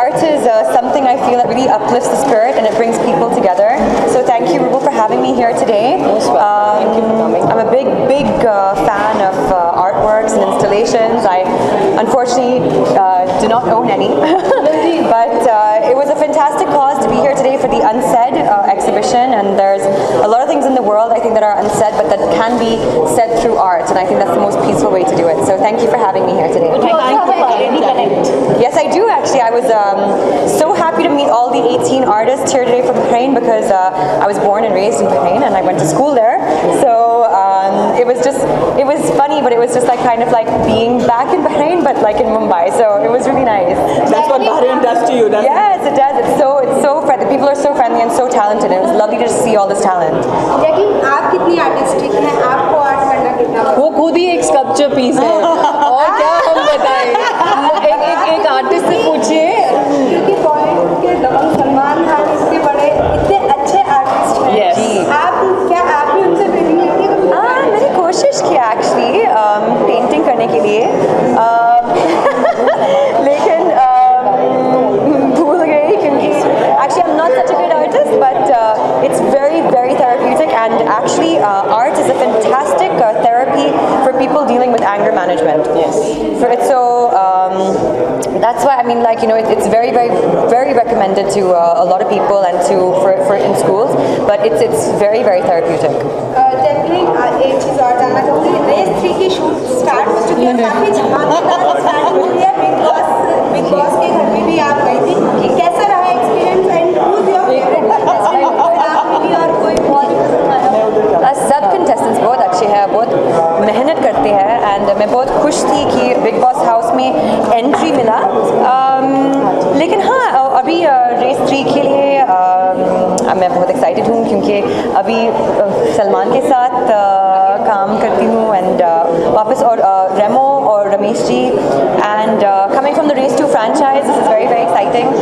art is uh, something I feel that really uplifts the spirit and it brings people together. So thank you, Rubal, for having me here today. Um, I'm a big, big uh, fan of uh, artworks and installations. I unfortunately uh, do not own any, but uh, it was a fantastic cause to be here today for the Unsaid uh, exhibition. And there's a lot of things in the world I think that are unsaid, but that can be said through art. And I think that's the most peaceful way to do it. So thank you for having me here today. Yes, I do actually. I was um, so happy to meet all the 18 artists here today from Bahrain because uh, I was born and raised in Bahrain and I went to school there. So um, it was just, it was funny, but it was just like kind of like being back in Bahrain, but like in Mumbai. So it was really nice. That's what Bahrain does to you, doesn't it? Yes, it does. Talented. It was lovely to see all this talent. लेकिन आप कितनी artistic हैं आपको art करना कितना वो खुद ही एक स्कल्पचर पीस है So um, that's why I mean, like you know, it, it's very, very, very recommended to uh, a lot of people and to for, for in schools. But it's it's very, very therapeutic. Uh, definitely, uh, it is our time. Race three ki shoot start. बहुत खुश थी कि big boss house में entry मिला। Um, लेकिन हाँ अभी race three के लिए um, मैं बहुत एक्साइटेड हूँ क्योंकि अभी सलमान के साथ अ, काम करती हूँ एंड वापस और रेमो और Ramesh ji and coming from the race two franchise is very very exciting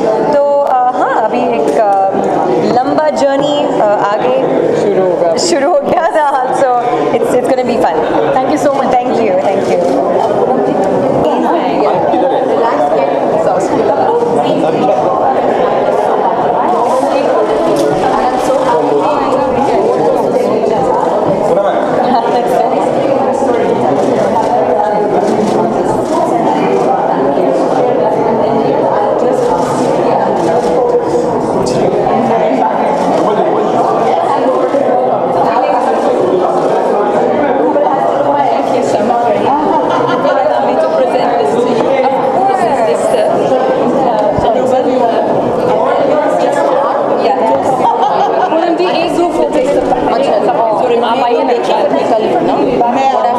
fica ali, não, é.